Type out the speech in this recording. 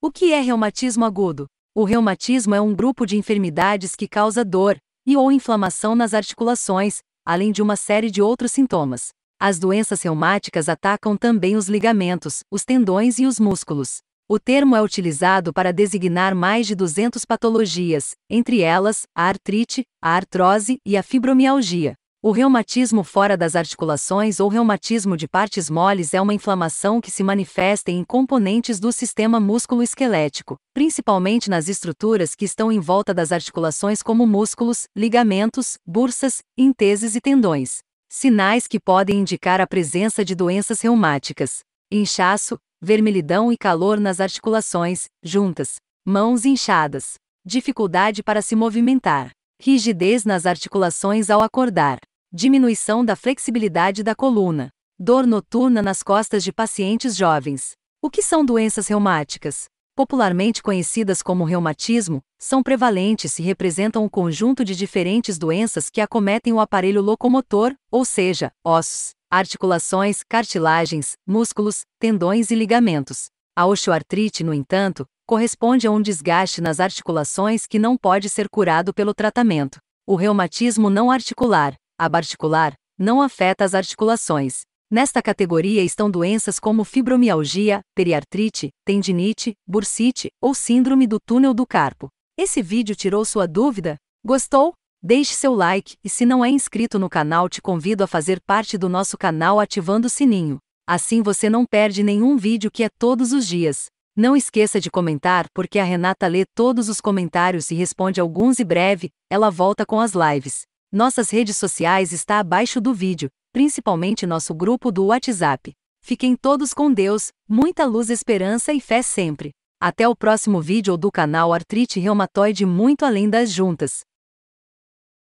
O que é reumatismo agudo? O reumatismo é um grupo de enfermidades que causa dor e ou inflamação nas articulações, além de uma série de outros sintomas. As doenças reumáticas atacam também os ligamentos, os tendões e os músculos. O termo é utilizado para designar mais de 200 patologias, entre elas a artrite, a artrose e a fibromialgia. O reumatismo fora das articulações ou reumatismo de partes moles é uma inflamação que se manifesta em componentes do sistema músculo-esquelético, principalmente nas estruturas que estão em volta das articulações como músculos, ligamentos, bursas, inteses e tendões. Sinais que podem indicar a presença de doenças reumáticas: inchaço, vermelhidão e calor nas articulações, juntas, mãos inchadas, dificuldade para se movimentar, rigidez nas articulações ao acordar, diminuição da flexibilidade da coluna, dor noturna nas costas de pacientes jovens. O que são doenças reumáticas? Popularmente conhecidas como reumatismo, são prevalentes e representam um conjunto de diferentes doenças que acometem o aparelho locomotor, ou seja, ossos, articulações, cartilagens, músculos, tendões e ligamentos. A osteoartrite, no entanto, corresponde a um desgaste nas articulações que não pode ser curado pelo tratamento. O reumatismo não articular, abarticular, não afeta as articulações. Nesta categoria estão doenças como fibromialgia, periartrite, tendinite, bursite ou síndrome do túnel do carpo. Esse vídeo tirou sua dúvida? Gostou? Deixe seu like e se não é inscrito no canal te convido a fazer parte do nosso canal ativando o sininho. Assim você não perde nenhum vídeo que é todos os dias. Não esqueça de comentar porque a Renata lê todos os comentários e responde alguns e breve, ela volta com as lives. Nossas redes sociais está abaixo do vídeo, principalmente nosso grupo do WhatsApp. Fiquem todos com Deus, muita luz, esperança e fé sempre. Até o próximo vídeo do canal Artrite Reumatoide Muito Além das Juntas.